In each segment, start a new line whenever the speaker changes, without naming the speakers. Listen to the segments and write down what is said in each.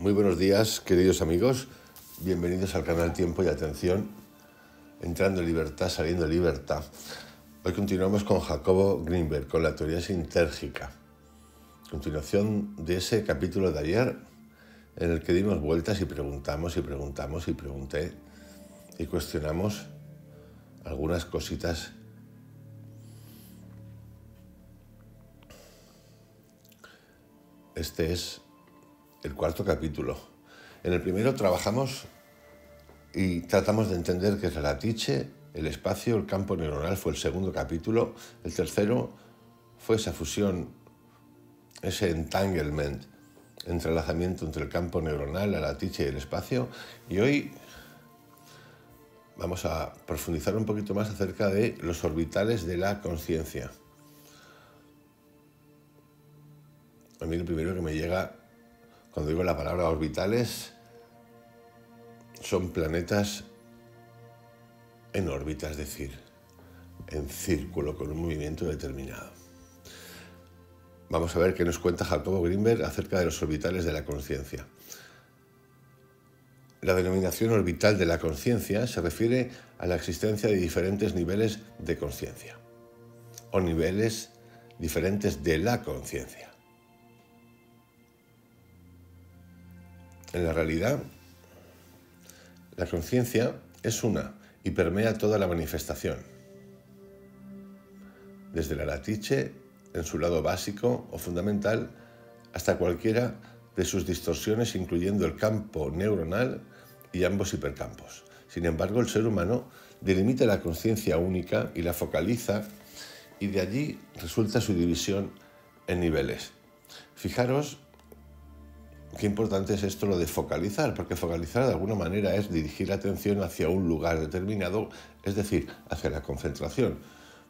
Muy buenos días, queridos amigos. Bienvenidos al canal Tiempo y Atención. Entrando en libertad, saliendo en libertad. Hoy continuamos con Jacobo Greenberg, con la teoría sintérgica. Continuación de ese capítulo de ayer en el que dimos vueltas y preguntamos y preguntamos y pregunté y cuestionamos algunas cositas Este es el cuarto capítulo. En el primero trabajamos y tratamos de entender qué es la latiche, el espacio, el campo neuronal fue el segundo capítulo. El tercero fue esa fusión, ese entanglement, entrelazamiento entre el campo neuronal, la latiche y el espacio. Y hoy vamos a profundizar un poquito más acerca de los orbitales de la conciencia. A mí lo primero que me llega cuando digo la palabra orbitales son planetas en órbita, es decir, en círculo con un movimiento determinado. Vamos a ver qué nos cuenta Jacobo Greenberg acerca de los orbitales de la conciencia. La denominación orbital de la conciencia se refiere a la existencia de diferentes niveles de conciencia o niveles diferentes de la conciencia. En la realidad, la conciencia es una y permea toda la manifestación, desde la latiche en su lado básico o fundamental hasta cualquiera de sus distorsiones, incluyendo el campo neuronal y ambos hipercampos. Sin embargo, el ser humano delimita la conciencia única y la focaliza y de allí resulta su división en niveles. Fijaros qué importante es esto lo de focalizar, porque focalizar de alguna manera es dirigir la atención hacia un lugar determinado, es decir, hacia la concentración.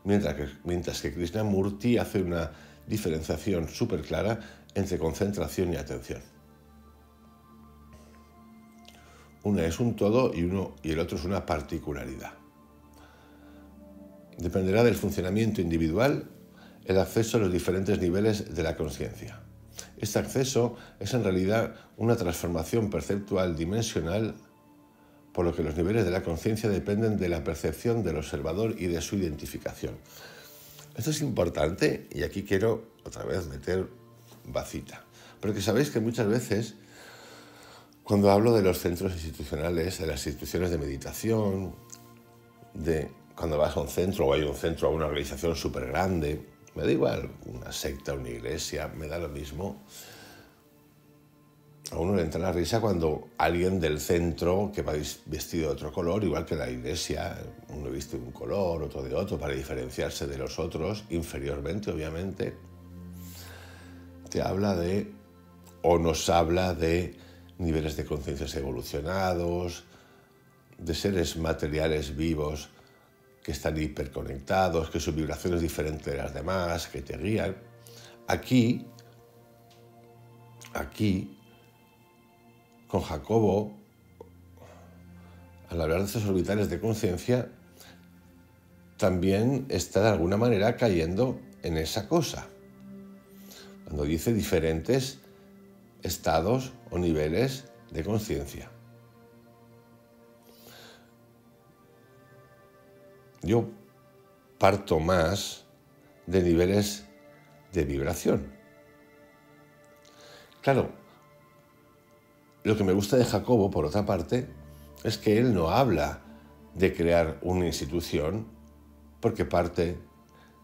Mientras que, mientras que Krishnamurti hace una diferenciación súper clara entre concentración y atención. Una es un todo y, uno, y el otro es una particularidad. Dependerá del funcionamiento individual el acceso a los diferentes niveles de la conciencia. Este acceso es en realidad una transformación perceptual dimensional, por lo que los niveles de la conciencia dependen de la percepción del observador y de su identificación. Esto es importante y aquí quiero otra vez meter vacita, porque sabéis que muchas veces cuando hablo de los centros institucionales, de las instituciones de meditación, de cuando vas a un centro o hay un centro o una organización súper grande, me da igual una secta, una iglesia, me da lo mismo. A uno le entra la risa cuando alguien del centro que va vestido de otro color, igual que la iglesia, uno viste de un color, otro de otro, para diferenciarse de los otros, inferiormente obviamente, te habla de, o nos habla de niveles de conciencias evolucionados, de seres materiales vivos que están hiperconectados, que su vibración es diferente de las demás, que te guían. Aquí, aquí, con Jacobo, al hablar de estos orbitales de conciencia, también está de alguna manera cayendo en esa cosa. Cuando dice diferentes estados o niveles de conciencia. Yo parto más de niveles de vibración. Claro, lo que me gusta de Jacobo, por otra parte, es que él no habla de crear una institución porque parte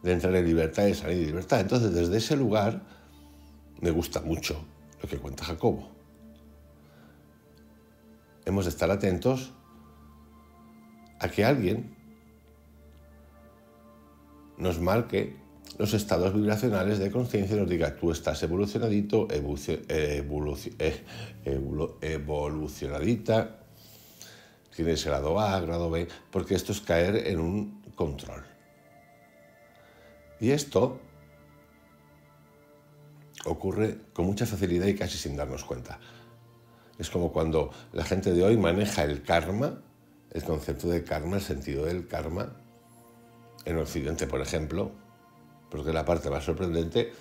de entrar en libertad y salir de libertad. Entonces, desde ese lugar, me gusta mucho lo que cuenta Jacobo. Hemos de estar atentos a que alguien nos marque los estados vibracionales de conciencia y nos diga tú estás evolucionadito, eh, evolucionadita, tienes grado A, grado B, porque esto es caer en un control. Y esto ocurre con mucha facilidad y casi sin darnos cuenta. Es como cuando la gente de hoy maneja el karma, el concepto de karma, el sentido del karma, en Occidente, por ejemplo, porque la parte más sorprendente,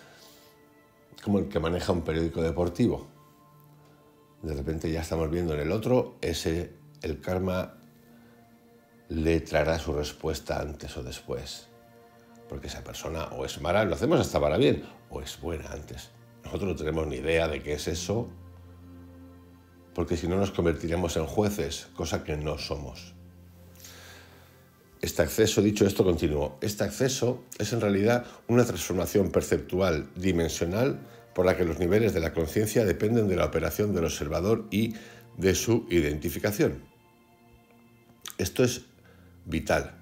como el que maneja un periódico deportivo. de repente ya estamos viendo en el otro, ese, el karma le traerá su respuesta antes o después. Porque esa persona o es mala, lo hacemos hasta para bien, o es buena antes. Nosotros no tenemos ni idea de qué es eso, porque si no nos convertiremos en jueces, cosa que no somos. Este acceso, dicho esto, continuó. Este acceso es en realidad una transformación perceptual dimensional por la que los niveles de la conciencia dependen de la operación del observador y de su identificación. Esto es vital.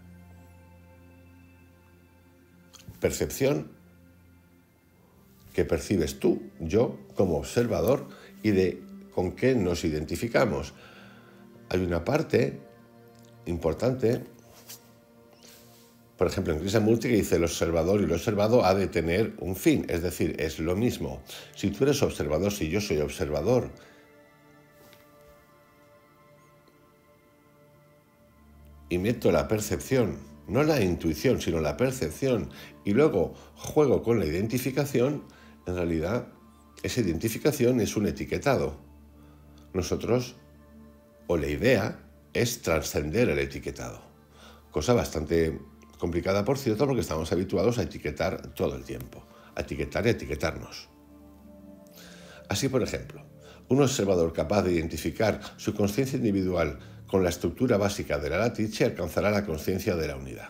Percepción que percibes tú, yo, como observador y de con qué nos identificamos. Hay una parte importante, por ejemplo, en Krishnamurti que dice el observador y lo observado ha de tener un fin, es decir, es lo mismo. Si tú eres observador, si yo soy observador, y meto la percepción, no la intuición, sino la percepción, y luego juego con la identificación, en realidad esa identificación es un etiquetado. Nosotros, o la idea, es trascender el etiquetado. Cosa bastante complicada, por cierto, porque estamos habituados a etiquetar todo el tiempo. A etiquetar y etiquetarnos. Así, por ejemplo, un observador capaz de identificar su conciencia individual con la estructura básica de la latiche alcanzará la conciencia de la unidad.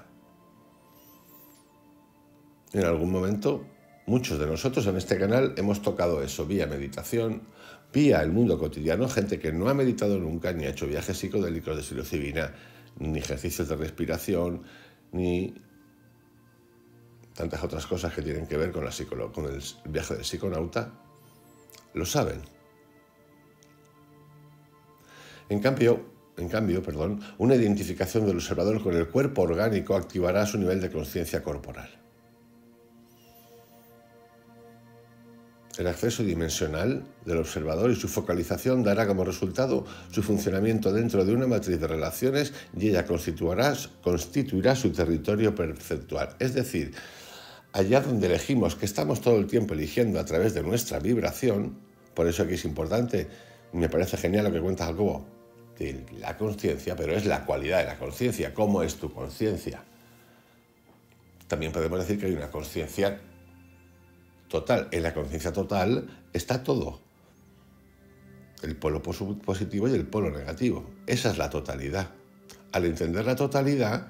En algún momento, muchos de nosotros en este canal hemos tocado eso vía meditación, vía el mundo cotidiano, gente que no ha meditado nunca ni ha hecho viajes psicodélicos de psilocibina, ni ejercicios de respiración, ni tantas otras cosas que tienen que ver con, la con el viaje del psiconauta, lo saben. En cambio, en cambio, perdón, una identificación del observador con el cuerpo orgánico activará su nivel de conciencia corporal. El acceso dimensional del observador y su focalización dará como resultado su funcionamiento dentro de una matriz de relaciones y ella constituirá, su territorio perceptual. Es decir, allá donde elegimos, que estamos todo el tiempo eligiendo a través de nuestra vibración, por eso aquí es importante, me parece genial lo que cuenta Jacobo, de la conciencia, pero es la cualidad de la conciencia. ¿Cómo es tu conciencia? También podemos decir que hay una conciencia total. En la conciencia total está todo. El polo positivo y el polo negativo. Esa es la totalidad. Al entender la totalidad,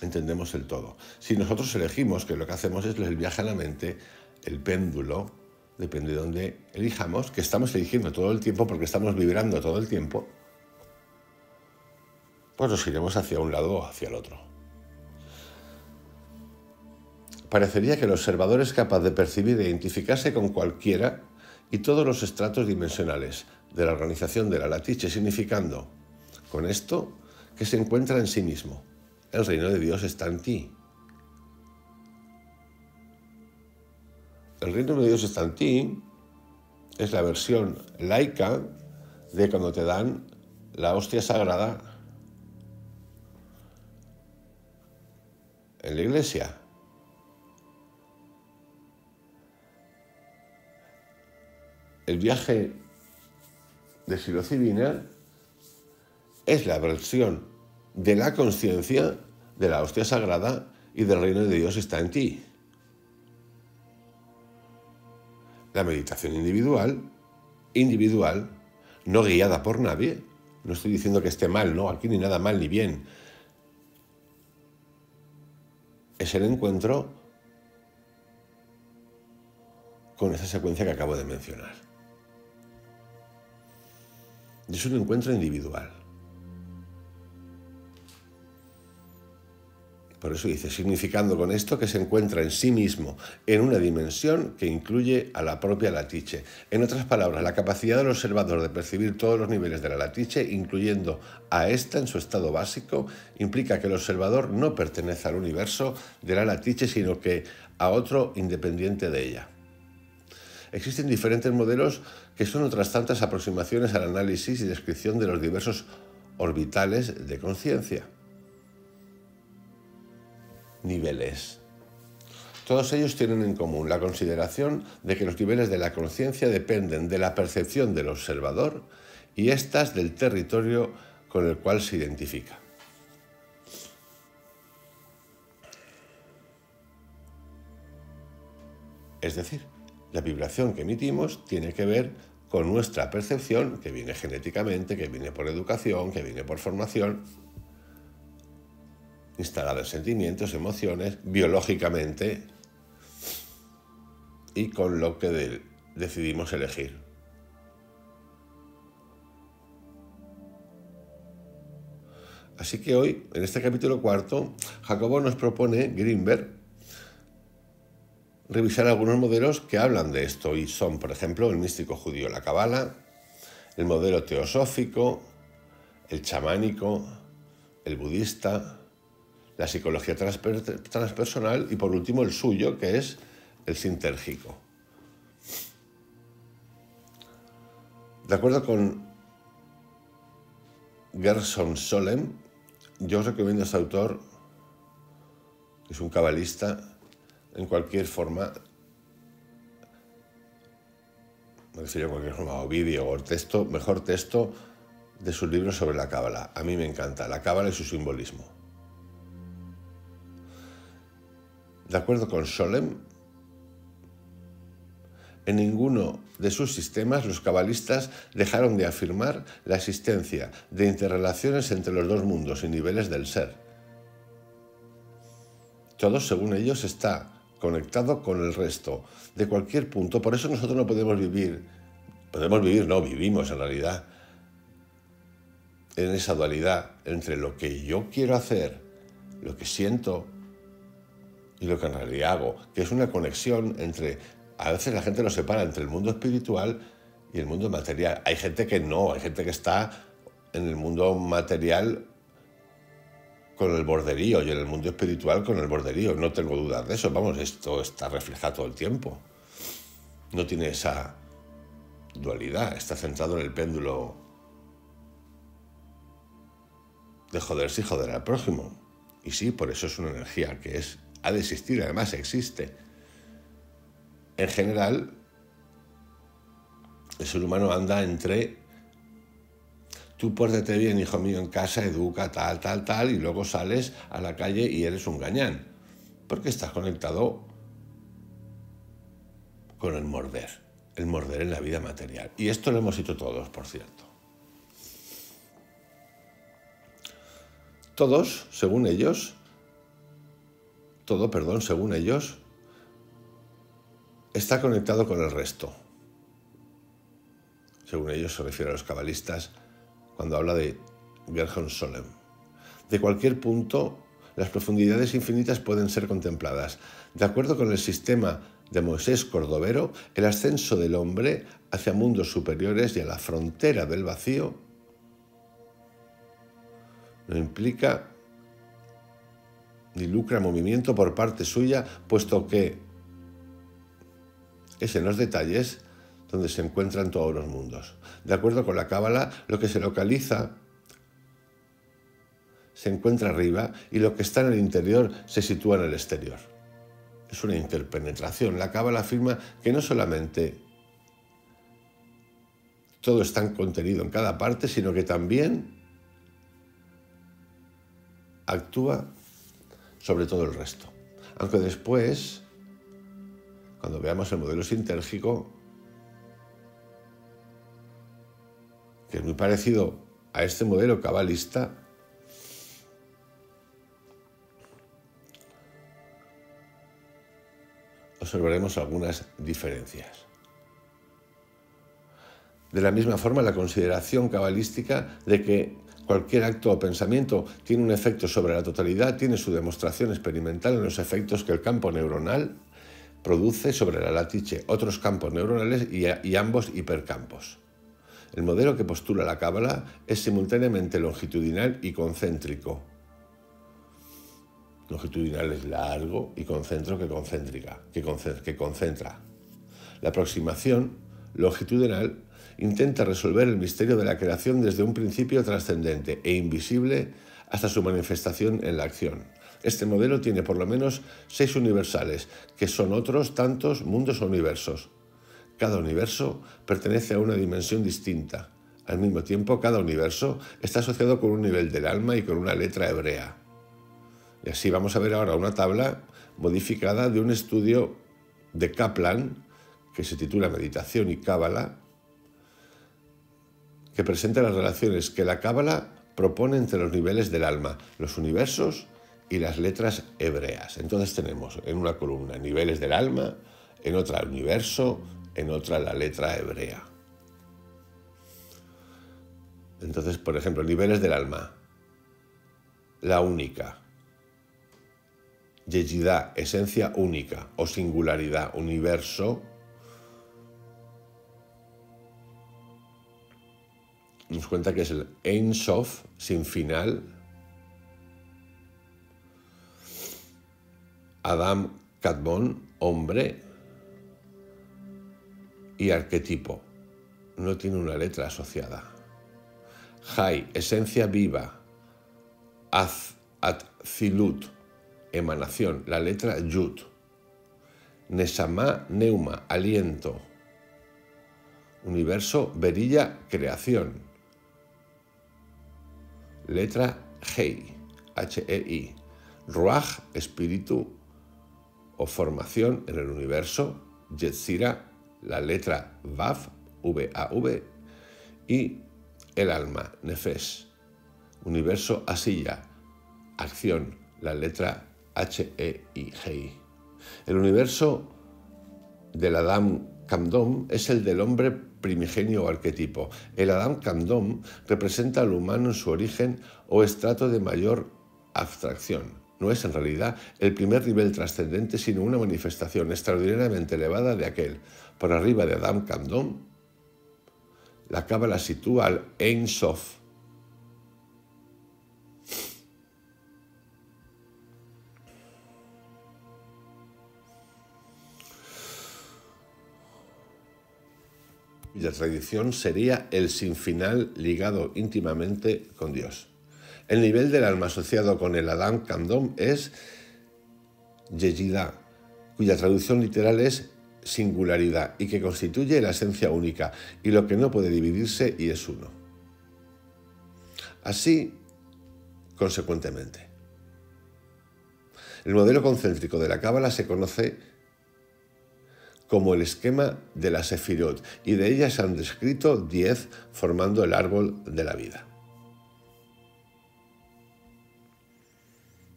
entendemos el todo. Si nosotros elegimos que lo que hacemos es el viaje a la mente, el péndulo, depende de dónde elijamos, que estamos eligiendo todo el tiempo porque estamos vibrando todo el tiempo, pues nos iremos hacia un lado o hacia el otro. Parecería que el observador es capaz de percibir e identificarse con cualquiera y todos los estratos dimensionales de la organización de la latiche, significando con esto que se encuentra en sí mismo. El reino de Dios está en ti, El reino de Dios está en ti es la versión laica de cuando te dan la hostia sagrada en la iglesia. El viaje de psilocibina es la versión de la conciencia de la hostia sagrada y del reino de Dios está en ti. la meditación individual, individual, no guiada por nadie. No estoy diciendo que esté mal, no, aquí ni nada mal ni bien. Es el encuentro con esa secuencia que acabo de mencionar. Es un encuentro individual. Por eso dice, significando con esto que se encuentra en sí mismo, en una dimensión que incluye a la propia latiche. En otras palabras, la capacidad del observador de percibir todos los niveles de la latiche, incluyendo a esta en su estado básico, implica que el observador no pertenece al universo de la latiche, sino que a otro independiente de ella. Existen diferentes modelos que son otras tantas aproximaciones al análisis y descripción de los diversos orbitales de conciencia niveles. Todos ellos tienen en común la consideración de que los niveles de la conciencia dependen de la percepción del observador y éstas del territorio con el cual se identifica. Es decir, la vibración que emitimos tiene que ver con nuestra percepción, que viene genéticamente, que viene por educación, que viene por formación, instalada en sentimientos, emociones, biológicamente, y con lo que decidimos elegir. Así que hoy, en este capítulo cuarto, Jacobo nos propone, Greenberg, revisar algunos modelos que hablan de esto y son, por ejemplo, el místico judío, la cabala, el modelo teosófico, el chamánico, el budista, la psicología transpersonal y por último el suyo, que es el sintérgico. De acuerdo con Gerson Solem, yo os recomiendo a este autor, es un cabalista, en cualquier forma, me refiero a cualquier forma, o vídeo o texto, mejor texto de sus libros sobre la cábala. A mí me encanta la cábala y su simbolismo. De acuerdo con Solem, en ninguno de sus sistemas los cabalistas dejaron de afirmar la existencia de interrelaciones entre los dos mundos y niveles del ser. Todo, según ellos, está conectado con el resto, de cualquier punto. Por eso nosotros no podemos vivir, podemos vivir, no, vivimos en realidad, en esa dualidad entre lo que yo quiero hacer, lo que siento y lo que en realidad hago, que es una conexión entre, a veces la gente lo separa entre el mundo espiritual y el mundo material. Hay gente que no, hay gente que está en el mundo material con el borderío y en el mundo espiritual con el borderío. No tengo dudas de eso. Vamos, esto está reflejado todo el tiempo. No tiene esa dualidad. Está centrado en el péndulo de joderse y joder al prójimo. Y sí, por eso es una energía que es, ha de existir, además existe. En general, el ser humano anda entre tú pórtate bien, hijo mío, en casa, educa, tal, tal, tal, y luego sales a la calle y eres un gañán, porque estás conectado con el morder, el morder en la vida material. Y esto lo hemos hecho todos, por cierto. Todos, según ellos, todo, perdón, según ellos, está conectado con el resto. Según ellos se refiere a los cabalistas, cuando habla de Gerhard Solem. De cualquier punto, las profundidades infinitas pueden ser contempladas. De acuerdo con el sistema de Moisés Cordovero, el ascenso del hombre hacia mundos superiores y a la frontera del vacío no implica ni lucra movimiento por parte suya, puesto que es en los detalles donde se encuentran todos los mundos. De acuerdo con la Cábala, lo que se localiza se encuentra arriba y lo que está en el interior se sitúa en el exterior. Es una interpenetración. La Cábala afirma que no solamente todo está contenido en cada parte, sino que también actúa sobre todo el resto. Aunque después, cuando veamos el modelo sintérgico, que es muy parecido a este modelo cabalista, observaremos algunas diferencias. De la misma forma, la consideración cabalística de que cualquier acto o pensamiento tiene un efecto sobre la totalidad tiene su demostración experimental en los efectos que el campo neuronal produce sobre la latiche, otros campos neuronales y, y ambos hipercampos. El modelo que postula la cábala es simultáneamente longitudinal y concéntrico. Longitudinal es largo y concentro que concéntrica, que, que concentra. La aproximación longitudinal intenta resolver el misterio de la creación desde un principio trascendente e invisible hasta su manifestación en la acción. Este modelo tiene por lo menos seis universales, que son otros tantos mundos o universos. Cada universo pertenece a una dimensión distinta. Al mismo tiempo, cada universo está asociado con un nivel del alma y con una letra hebrea. Y así vamos a ver ahora una tabla modificada de un estudio de Kaplan que se titula Meditación y Cábala, que presenta las relaciones que la Cábala propone entre los niveles del alma, los universos y las letras hebreas. Entonces tenemos en una columna niveles del alma, en otra universo, en otra la letra hebrea. Entonces, por ejemplo, niveles del alma. La única. Yejidá, esencia única o singularidad, universo. Nos cuenta que es el Ein Sof, sin final. Adam Kadmon, hombre. Y arquetipo. No tiene una letra asociada. Jai, esencia viva. Az, Atzilut, emanación, la letra Yud. Nesama, neuma, aliento. Universo, verilla, creación. Letra Hei, H-E-I. Ruach, espíritu o formación en el universo. Yetzira, la letra Vav, V-A-V. Y el alma, Nefesh. Universo, asilla, acción, la letra H-E-I-G-I. El universo del Adam Kamdom es el del hombre primigenio o arquetipo. El Adam Kamdom representa al humano en su origen o estrato de mayor abstracción. No es en realidad el primer nivel trascendente, sino una manifestación extraordinariamente elevada de aquel. Por arriba de Adam Kamdom, la Cábala sitúa al Ein Sof, y la tradición sería el sin final ligado íntimamente con Dios. El nivel del alma asociado con el Adam Kandom es Yejida, cuya traducción literal es singularidad y que constituye la esencia única y lo que no puede dividirse y es uno. Así, consecuentemente. El modelo concéntrico de la Cábala se conoce como el esquema de la Sefirot, y de ellas se han descrito 10 formando el árbol de la vida.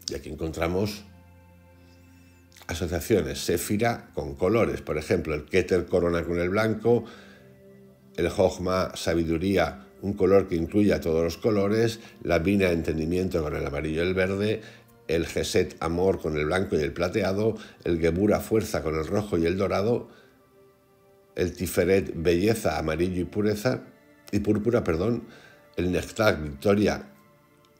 Y aquí encontramos asociaciones, Sefira con colores, por ejemplo, el Keter corona con el blanco, el Jochma sabiduría, un color que incluye a todos los colores, la Bina entendimiento con el amarillo y el verde, el Geset amor con el blanco y el plateado, el Gebura fuerza con el rojo y el dorado, el Tiferet belleza amarillo y pureza y púrpura, perdón, el Nectar victoria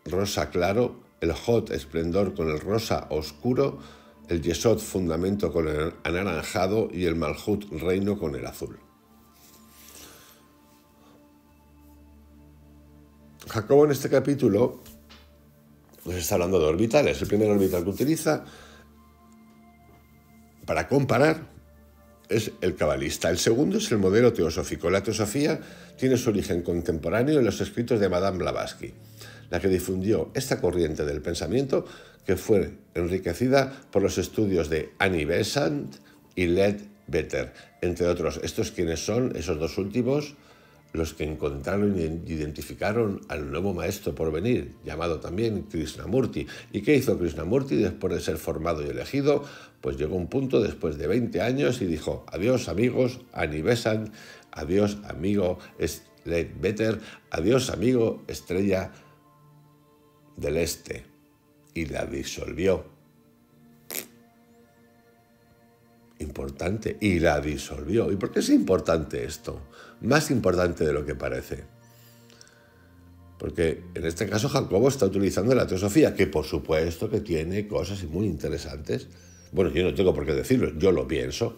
rosa claro, el Hot esplendor con el rosa oscuro, el Yesod fundamento con el anaranjado y el Malhut reino con el azul. Jacobo en este capítulo nos está hablando de orbitales. El primer orbital que utiliza para comparar es el cabalista. El segundo es el modelo teosófico. La teosofía tiene su origen contemporáneo en los escritos de Madame Blavatsky, la que difundió esta corriente del pensamiento que fue enriquecida por los estudios de Annie Besant y Led Better, entre otros. ¿Estos quiénes son? Esos dos últimos los que encontraron y identificaron al nuevo maestro por venir, llamado también Krishnamurti. ¿Y qué hizo Krishnamurti después de ser formado y elegido? Pues llegó un punto después de 20 años y dijo, adiós amigos, Anibesan, adiós amigo Slade Better, adiós amigo Estrella del Este. Y la disolvió. Importante. Y la disolvió. ¿Y por qué es importante esto? más importante de lo que parece. Porque en este caso Jacobo está utilizando la teosofía, que por supuesto que tiene cosas muy interesantes. Bueno, yo no tengo por qué decirlo, yo lo pienso.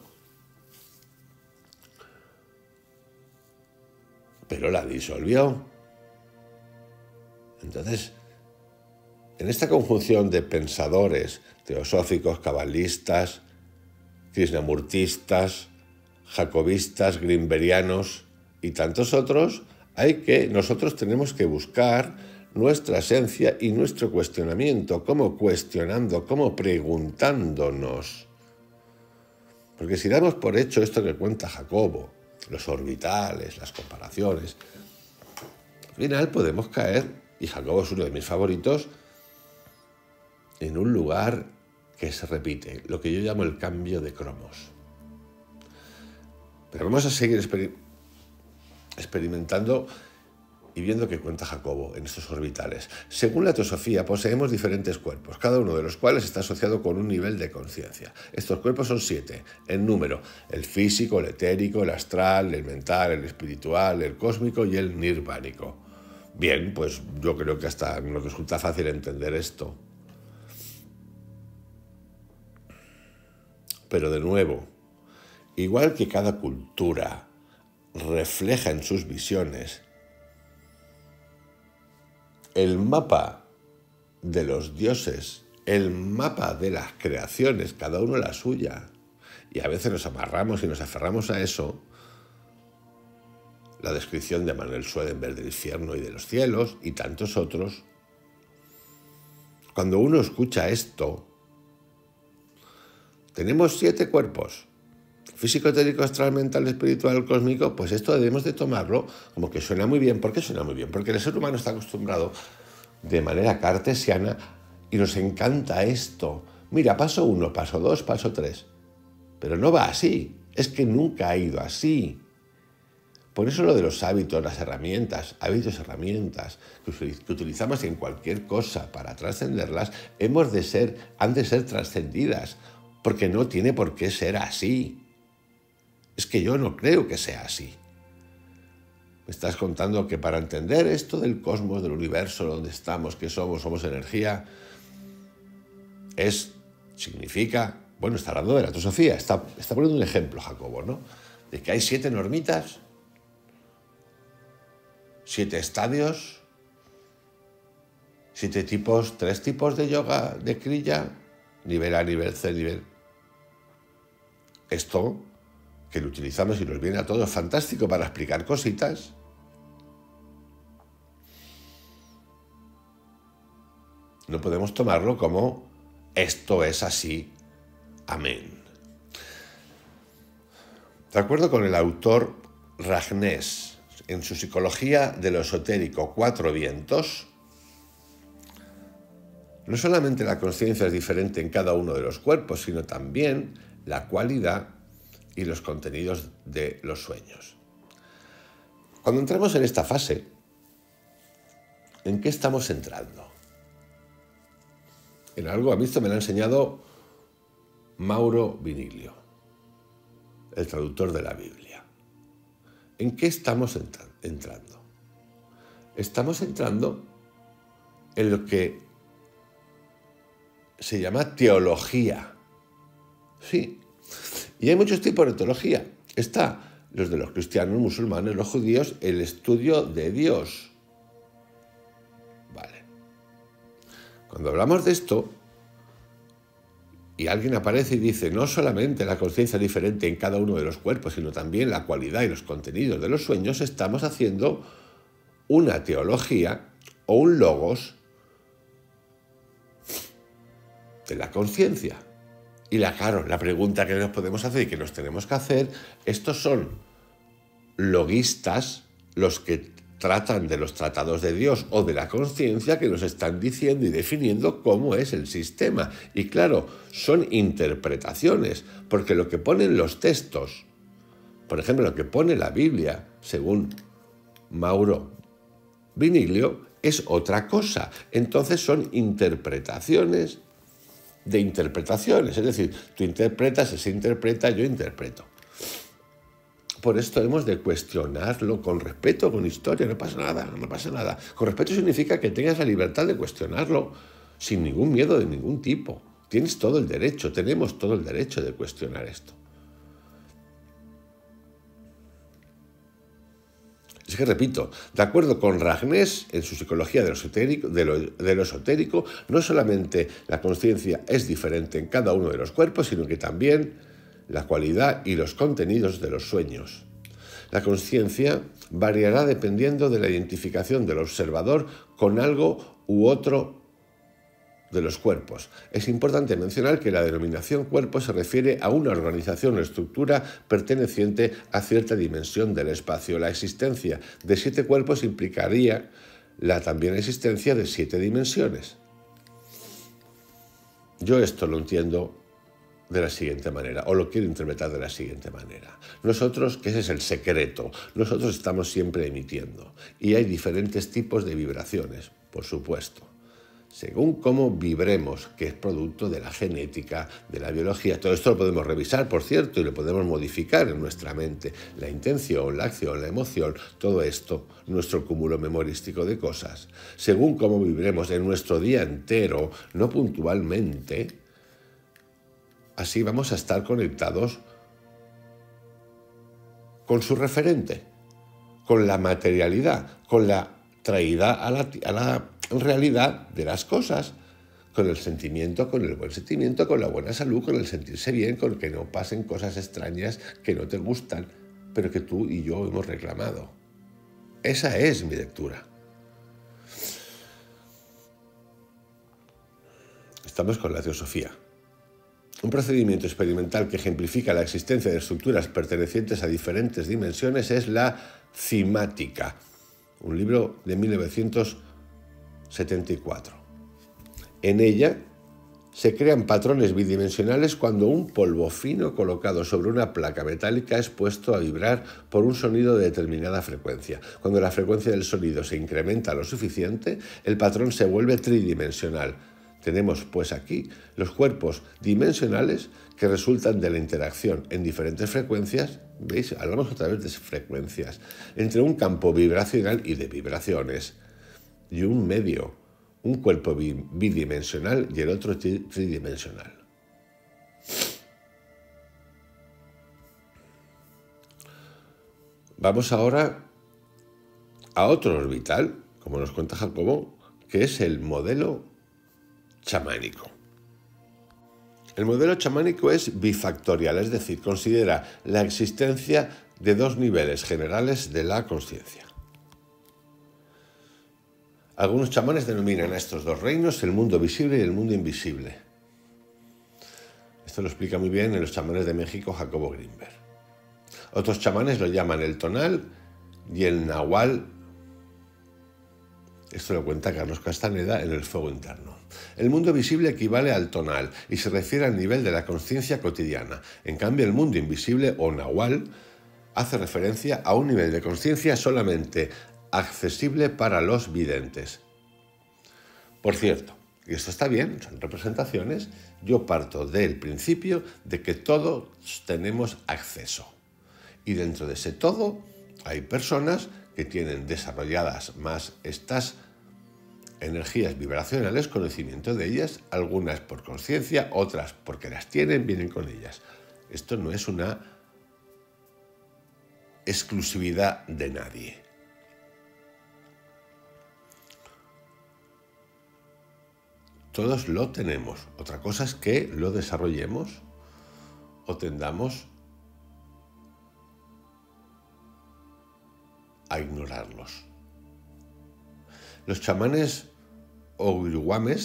Pero la disolvió. Entonces, En esta conjunción de pensadores teosóficos, cabalistas, krishnamurtistas, jacobistas, grimberianos y tantos otros, hay que nosotros tenemos que buscar nuestra esencia y nuestro cuestionamiento, como cuestionando, como preguntándonos. Porque si damos por hecho esto que cuenta Jacobo, los orbitales, las comparaciones, al final podemos caer, y Jacobo es uno de mis favoritos, en un lugar que se repite, lo que yo llamo el cambio de cromos. Pero vamos a seguir experimentando y viendo qué cuenta Jacobo en estos orbitales. Según la teosofía, poseemos diferentes cuerpos, cada uno de los cuales está asociado con un nivel de conciencia. Estos cuerpos son siete, en número, el físico, el etérico, el astral, el mental, el espiritual, el cósmico y el nirvánico. Bien, pues yo creo que hasta nos resulta fácil entender esto. Pero de nuevo, igual que cada cultura refleja en sus visiones el mapa de los dioses, el mapa de las creaciones, cada uno la suya, y a veces nos amarramos y nos aferramos a eso, la descripción de Manuel Swedenberg del infierno y de los cielos y tantos otros, cuando uno escucha esto, tenemos siete cuerpos, físico, etérico, astral, mental, espiritual, cósmico, pues esto debemos de tomarlo como que suena muy bien. ¿Por qué suena muy bien? Porque el ser humano está acostumbrado de manera cartesiana y nos encanta esto. Mira, paso uno, paso dos, paso tres. Pero no va así. Es que nunca ha ido así. Por eso lo de los hábitos, las herramientas, hábitos, herramientas que utilizamos en cualquier cosa para trascenderlas, hemos de ser, han de ser trascendidas, porque no tiene por qué ser así. Es que yo no creo que sea así. Me estás contando que para entender esto del cosmos, del universo, donde estamos, que somos, somos energía, es, significa, bueno, está hablando de la teosofía, está, está poniendo un ejemplo Jacobo, ¿no? De que hay siete normitas, siete estadios, siete tipos, tres tipos de yoga de Kriya, nivel A, nivel C, nivel. Esto que lo utilizamos y nos viene a todos fantástico para explicar cositas. No podemos tomarlo como esto es así. Amén. De acuerdo con el autor Ragnés, en su Psicología de lo Esotérico Cuatro Vientos, no solamente la conciencia es diferente en cada uno de los cuerpos, sino también la cualidad y los contenidos de los sueños. Cuando entramos en esta fase, ¿en qué estamos entrando? En algo, a mí esto me lo ha enseñado Mauro Viniglio, el traductor de la Biblia. ¿En qué estamos entrando? Estamos entrando en lo que se llama teología. Sí, y hay muchos tipos de teología. Está los de los cristianos, musulmanes, los judíos, el estudio de Dios. Vale. Cuando hablamos de esto, y alguien aparece y dice no solamente la conciencia diferente en cada uno de los cuerpos, sino también la cualidad y los contenidos de los sueños, estamos haciendo una teología o un logos de la conciencia. Y la, claro, la pregunta que nos podemos hacer y que nos tenemos que hacer, estos son logistas los que tratan de los tratados de Dios o de la conciencia que nos están diciendo y definiendo cómo es el sistema. Y claro, son interpretaciones, porque lo que ponen los textos, por ejemplo, lo que pone la Biblia, según Mauro Viniglio, es otra cosa. Entonces son interpretaciones de interpretaciones. Es decir, tú interpretas, se interpreta, yo interpreto. Por esto hemos de cuestionarlo con respeto, con historia, no pasa nada, no pasa nada. Con respeto significa que tengas la libertad de cuestionarlo sin ningún miedo de ningún tipo. Tienes todo el derecho, tenemos todo el derecho de cuestionar esto. Es que repito, de acuerdo con Ragnés, en su psicología de lo esotérico, de lo, esotérico no solamente la conciencia es diferente en cada uno de los cuerpos, sino que también la cualidad y los contenidos de los sueños. La conciencia variará dependiendo de la identificación del observador con algo u otro de los cuerpos. Es importante mencionar que la denominación cuerpo se refiere a una organización o estructura perteneciente a cierta dimensión del espacio. La existencia de siete cuerpos implicaría la también existencia de siete dimensiones. Yo esto lo entiendo de la siguiente manera, o lo quiero interpretar de la siguiente manera. Nosotros, que ese es el secreto, nosotros estamos siempre emitiendo y hay diferentes tipos de vibraciones, por supuesto según cómo vibremos, que es producto de la genética, de la biología. Todo esto lo podemos revisar, por cierto, y lo podemos modificar en nuestra mente. La intención, la acción, la emoción, todo esto, nuestro cúmulo memorístico de cosas. Según cómo vibremos en nuestro día entero, no puntualmente, así vamos a estar conectados con su referente, con la materialidad, con la traída a la, a la realidad de las cosas, con el sentimiento, con el buen sentimiento, con la buena salud, con el sentirse bien, con que no pasen cosas extrañas que no te gustan, pero que tú y yo hemos reclamado. Esa es mi lectura. Estamos con la teosofía. Un procedimiento experimental que ejemplifica la existencia de estructuras pertenecientes a diferentes dimensiones es la cimática, un libro de 1900 74. En ella se crean patrones bidimensionales cuando un polvo fino colocado sobre una placa metálica es puesto a vibrar por un sonido de determinada frecuencia. Cuando la frecuencia del sonido se incrementa lo suficiente, el patrón se vuelve tridimensional. Tenemos pues aquí los cuerpos dimensionales que resultan de la interacción en diferentes frecuencias, ¿veis? Hablamos otra vez de frecuencias, entre un campo vibracional y de vibraciones y un medio, un cuerpo bidimensional y el otro tridimensional. Vamos ahora a otro orbital, como nos cuenta Jacobo, que es el modelo chamánico. El modelo chamánico es bifactorial, es decir, considera la existencia de dos niveles generales de la conciencia. Algunos chamanes denominan a estos dos reinos el mundo visible y el mundo invisible. Esto lo explica muy bien en los chamanes de México Jacobo Greenberg. Otros chamanes lo llaman el tonal y el nahual. Esto lo cuenta Carlos Castaneda en El Fuego Interno. El mundo visible equivale al tonal y se refiere al nivel de la conciencia cotidiana. En cambio, el mundo invisible o nahual hace referencia a un nivel de conciencia solamente accesible para los videntes. Por cierto, y esto está bien, son representaciones, yo parto del principio de que todos tenemos acceso. Y dentro de ese todo hay personas que tienen desarrolladas más estas energías vibracionales, conocimiento de ellas, algunas por conciencia, otras porque las tienen, vienen con ellas. Esto no es una exclusividad de nadie. Todos lo tenemos. Otra cosa es que lo desarrollemos o tendamos a ignorarlos. Los chamanes o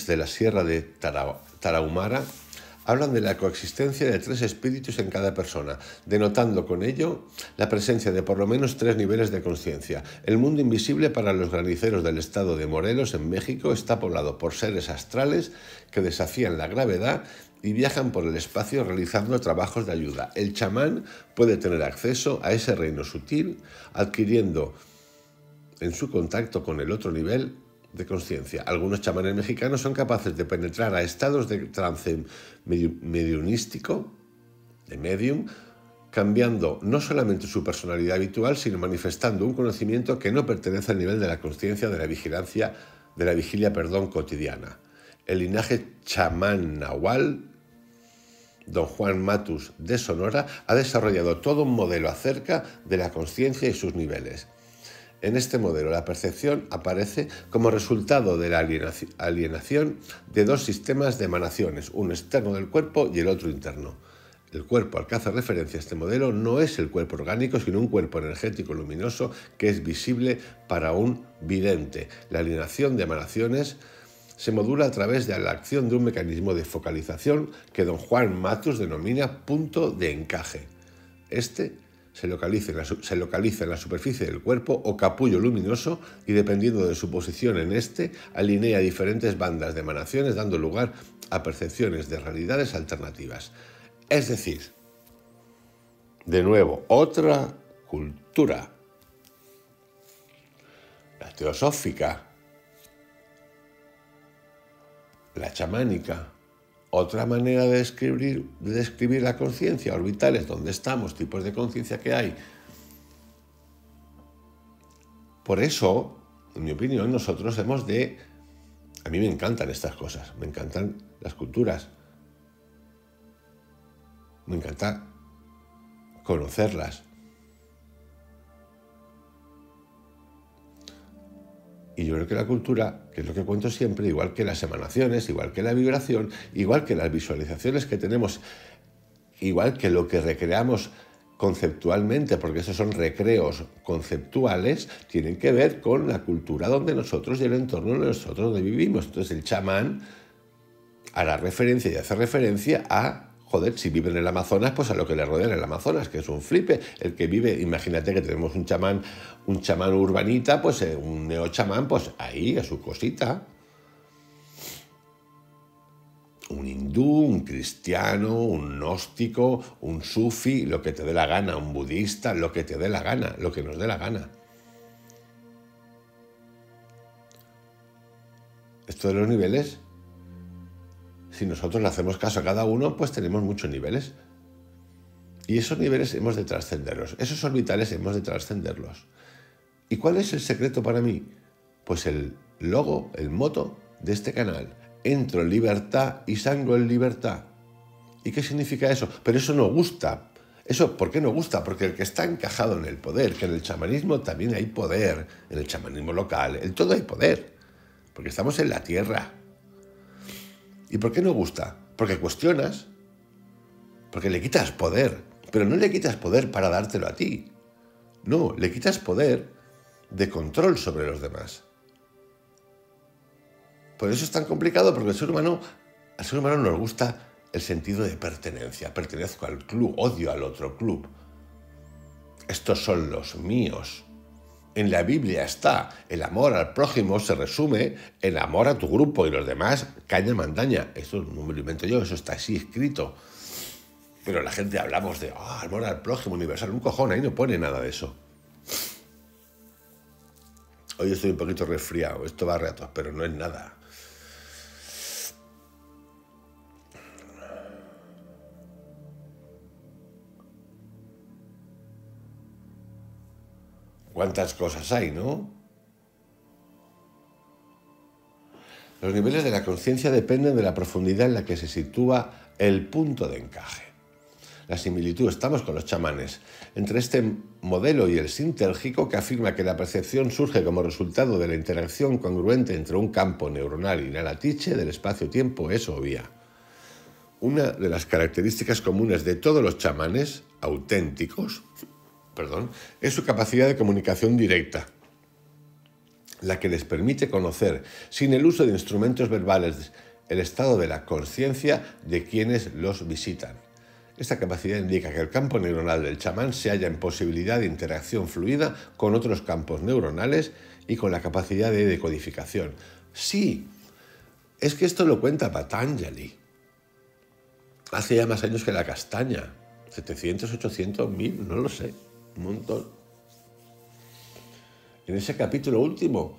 de la sierra de Tarahumara hablan de la coexistencia de tres espíritus en cada persona, denotando con ello la presencia de por lo menos tres niveles de conciencia. El mundo invisible para los graniceros del estado de Morelos, en México, está poblado por seres astrales que desafían la gravedad y viajan por el espacio realizando trabajos de ayuda. El chamán puede tener acceso a ese reino sutil adquiriendo en su contacto con el otro nivel de conciencia. Algunos chamanes mexicanos son capaces de penetrar a estados de trance mediunístico, de medium, cambiando no solamente su personalidad habitual, sino manifestando un conocimiento que no pertenece al nivel de la conciencia de la vigilancia, de la vigilia, perdón, cotidiana. El linaje chamán nahual, don Juan Matus de Sonora, ha desarrollado todo un modelo acerca de la conciencia y sus niveles. En este modelo, la percepción aparece como resultado de la alienación de dos sistemas de emanaciones, uno externo del cuerpo y el otro interno. El cuerpo al que hace referencia este modelo no es el cuerpo orgánico, sino un cuerpo energético luminoso que es visible para un vidente. La alienación de emanaciones se modula a través de la acción de un mecanismo de focalización que don Juan Matus denomina punto de encaje. Este se localiza, en la, se en la superficie del cuerpo o capullo luminoso y dependiendo de su posición en este, alinea diferentes bandas de emanaciones dando lugar a percepciones de realidades alternativas. Es decir, de nuevo, otra cultura, la teosófica, la chamánica, otra manera de describir, de describir la conciencia, orbitales, dónde estamos, tipos de conciencia que hay. Por eso, en mi opinión, nosotros hemos de... A mí me encantan estas cosas, me encantan las culturas, me encanta conocerlas. Y yo creo que la cultura, que es lo que cuento siempre, igual que las emanaciones, igual que la vibración, igual que las visualizaciones que tenemos, igual que lo que recreamos conceptualmente, porque esos son recreos conceptuales, tienen que ver con la cultura donde nosotros y el entorno donde nosotros vivimos. Entonces el chamán hará referencia y hace referencia a joder, si vive en el Amazonas, pues a lo que le rodea en el Amazonas, que es un flipe. El que vive, imagínate que tenemos un chamán, un chamán urbanita, pues eh, un neochamán, pues ahí, a su cosita. Un hindú, un cristiano, un gnóstico, un sufi, lo que te dé la gana, un budista, lo que te dé la gana, lo que nos dé la gana. Esto de los niveles si nosotros le hacemos caso a cada uno, pues tenemos muchos niveles. Y esos niveles hemos de trascenderlos. Esos orbitales hemos de trascenderlos. ¿Y cuál es el secreto para mí? Pues el logo, el moto de este canal. Entro en libertad y salgo en libertad. ¿Y qué significa eso? Pero eso no gusta. Eso, ¿por qué no gusta? Porque el que está encajado en el poder, que en el chamanismo también hay poder, en el chamanismo local, en todo hay poder. Porque estamos en la tierra, ¿Y por qué no gusta? Porque cuestionas, porque le quitas poder, pero no le quitas poder para dártelo a ti. No, le quitas poder de control sobre los demás. Por eso es tan complicado, porque el ser humano, al ser humano nos gusta el sentido de pertenencia. Pertenezco al club, odio al otro club. Estos son los míos. En la Biblia está, el amor al prójimo se resume en amor a tu grupo y los demás, caña mandaña. Eso no me lo invento yo, eso está así escrito. Pero la gente hablamos de oh, amor al prójimo universal, un cojón, ahí no pone nada de eso. Hoy estoy un poquito resfriado, esto va a ratos, pero no es nada. ¿Cuántas cosas hay, no? Los niveles de la conciencia dependen de la profundidad en la que se sitúa el punto de encaje. La similitud, estamos con los chamanes, entre este modelo y el sintérgico que afirma que la percepción surge como resultado de la interacción congruente entre un campo neuronal y la latiche del espacio-tiempo es obvia. Una de las características comunes de todos los chamanes auténticos perdón, es su capacidad de comunicación directa, la que les permite conocer, sin el uso de instrumentos verbales, el estado de la conciencia de quienes los visitan. Esta capacidad indica que el campo neuronal del chamán se halla en posibilidad de interacción fluida con otros campos neuronales y con la capacidad de decodificación. Sí, es que esto lo cuenta Patanjali. Hace ya más años que la castaña. 700, 800, 1000, no lo sé un montón. En ese capítulo último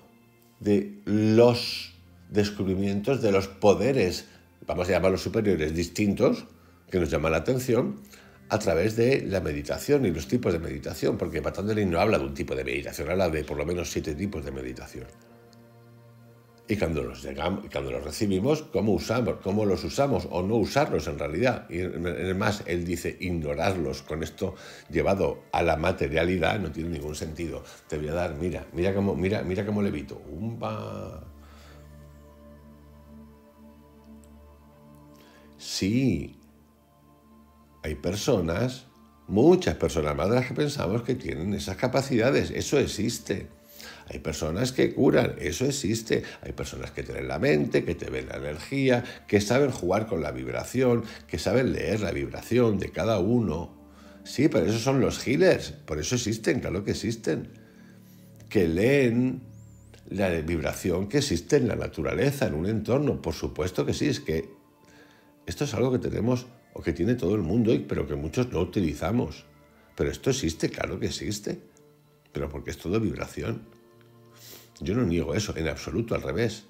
de los descubrimientos de los poderes, vamos a llamarlos superiores, distintos, que nos llaman la atención, a través de la meditación y los tipos de meditación, porque Patanjali no habla de un tipo de meditación, habla de por lo menos siete tipos de meditación. Y cuando los, llegamos, cuando los recibimos, cómo usamos, cómo los usamos o no usarlos en realidad. Y además, él dice ignorarlos. Con esto llevado a la materialidad no tiene ningún sentido. Te voy a dar, mira, mira cómo, mira, mira cómo levito. Umba. Sí, hay personas, muchas personas más de las que pensamos que tienen esas capacidades. Eso existe. Hay personas que curan, eso existe. Hay personas que tienen la mente, que te ven la energía, que saben jugar con la vibración, que saben leer la vibración de cada uno. Sí, pero esos son los healers, por eso existen, claro que existen. Que leen la vibración que existe en la naturaleza, en un entorno. Por supuesto que sí, es que esto es algo que tenemos o que tiene todo el mundo, pero que muchos no utilizamos. Pero esto existe, claro que existe, pero porque es todo vibración. Yo no niego eso, en absoluto, al revés.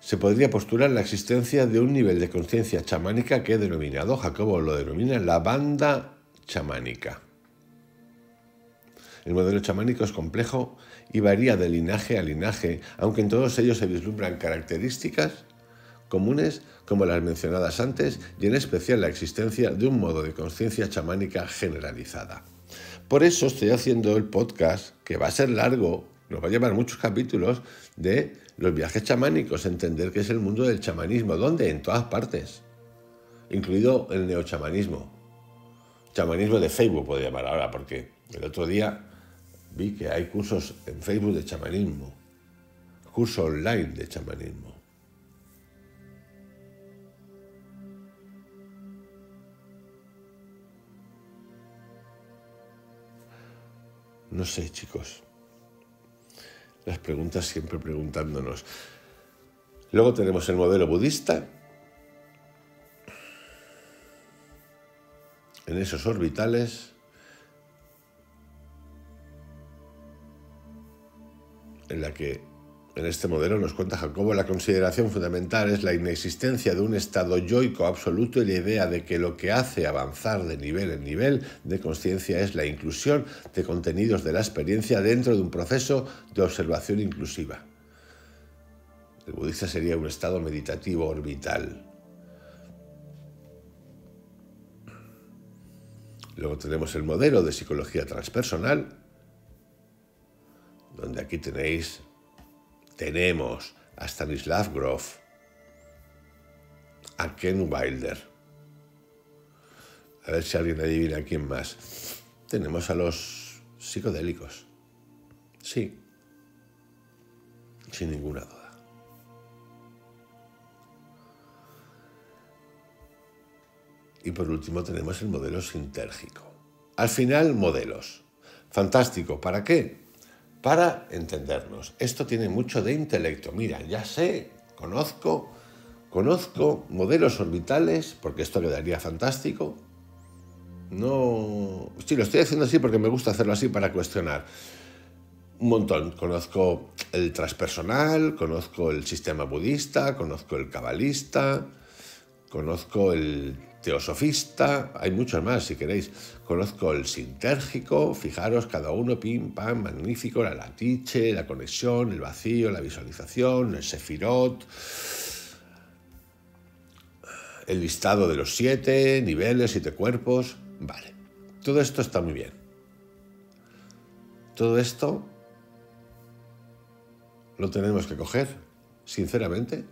Se podría postular la existencia de un nivel de conciencia chamánica que he denominado, Jacobo lo denomina, la banda chamánica. El modelo chamánico es complejo y varía de linaje a linaje, aunque en todos ellos se vislumbran características comunes como las mencionadas antes y en especial la existencia de un modo de conciencia chamánica generalizada. Por eso estoy haciendo el podcast, que va a ser largo, nos va a llevar muchos capítulos, de los viajes chamánicos, entender qué es el mundo del chamanismo, ¿dónde? En todas partes, incluido el neochamanismo. Chamanismo de Facebook, puedo llamar ahora, porque el otro día vi que hay cursos en Facebook de chamanismo, curso online de chamanismo. No sé, chicos. Las preguntas siempre preguntándonos. Luego tenemos el modelo budista. En esos orbitales. En la que en este modelo nos cuenta Jacobo, la consideración fundamental es la inexistencia de un estado yoico absoluto y la idea de que lo que hace avanzar de nivel en nivel de conciencia es la inclusión de contenidos de la experiencia dentro de un proceso de observación inclusiva. El budista sería un estado meditativo orbital. Luego tenemos el modelo de psicología transpersonal, donde aquí tenéis tenemos a Stanislav Grof, a Ken Wilder. A ver si alguien adivina quién más. Tenemos a los psicodélicos. Sí, sin ninguna duda. Y por último tenemos el modelo sintérgico. Al final, modelos. Fantástico. ¿Para qué? Para entendernos. Esto tiene mucho de intelecto. Mira, ya sé, conozco, conozco modelos orbitales, porque esto quedaría fantástico. No, sí, lo estoy haciendo así porque me gusta hacerlo así para cuestionar. Un montón. Conozco el transpersonal, conozco el sistema budista, conozco el cabalista, conozco el teosofista, hay muchos más si queréis. Conozco el sintérgico, fijaros, cada uno, pim, pam, magnífico, la latiche, la conexión, el vacío, la visualización, el sefirot, el listado de los siete niveles, siete cuerpos. Vale, todo esto está muy bien. Todo esto lo tenemos que coger, sinceramente,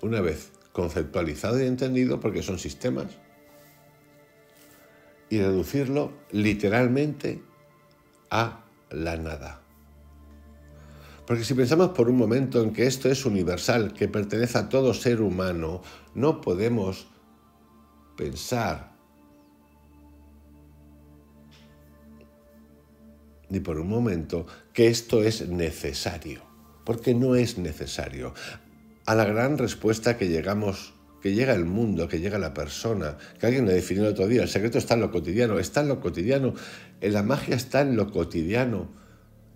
una vez conceptualizado y entendido porque son sistemas y reducirlo literalmente a la nada. Porque si pensamos por un momento en que esto es universal, que pertenece a todo ser humano, no podemos pensar ni por un momento que esto es necesario, porque no es necesario a la gran respuesta que llegamos, que llega el mundo, que llega la persona, que alguien le definió el otro día, el secreto está en lo cotidiano, está en lo cotidiano, la magia está en lo cotidiano,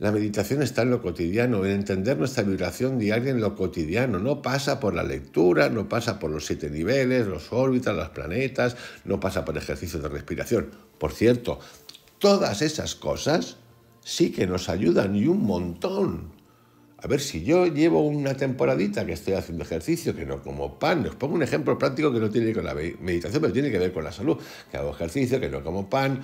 La meditación está en lo cotidiano, en entender nuestra vibración diaria en lo cotidiano. No pasa por la lectura, no pasa por los siete niveles, los órbitas, los planetas, no pasa por ejercicios de respiración. Por cierto, todas esas cosas sí que nos ayudan y un montón. A ver, si yo llevo una temporadita que estoy haciendo ejercicio, que no como pan, os pongo un ejemplo práctico que no tiene que ver con la meditación, pero tiene que ver con la salud, que hago ejercicio, que no como pan,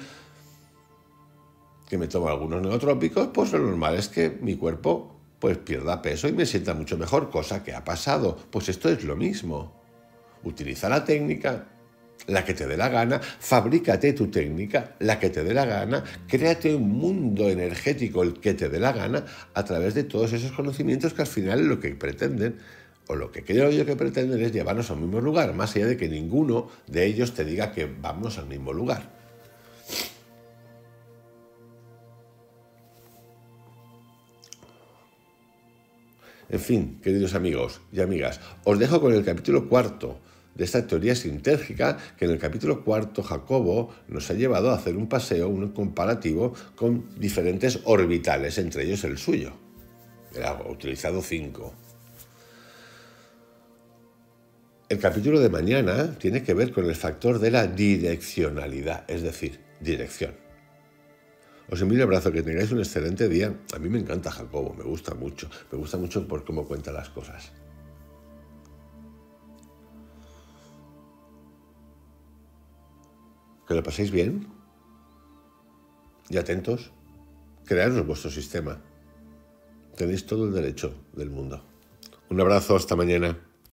que me tomo algunos neotrópicos, pues lo normal es que mi cuerpo pues pierda peso y me sienta mucho mejor, cosa que ha pasado. Pues esto es lo mismo. Utiliza la técnica, la que te dé la gana, fabrícate tu técnica, la que te dé la gana, créate un mundo energético el que te dé la gana a través de todos esos conocimientos que al final lo que pretenden o lo que creo yo que pretenden es llevarnos al mismo lugar, más allá de que ninguno de ellos te diga que vamos al mismo lugar. En fin, queridos amigos y amigas, os dejo con el capítulo cuarto de esta teoría sintérgica que en el capítulo cuarto Jacobo nos ha llevado a hacer un paseo, un comparativo con diferentes orbitales, entre ellos el suyo. Ha utilizado cinco. El capítulo de mañana tiene que ver con el factor de la direccionalidad, es decir, dirección. Os envío un abrazo, que tengáis un excelente día. A mí me encanta Jacobo, me gusta mucho. Me gusta mucho por cómo cuenta las cosas. Que lo paséis bien y atentos. Crearos vuestro sistema. Tenéis todo el derecho del mundo. Un abrazo, hasta mañana.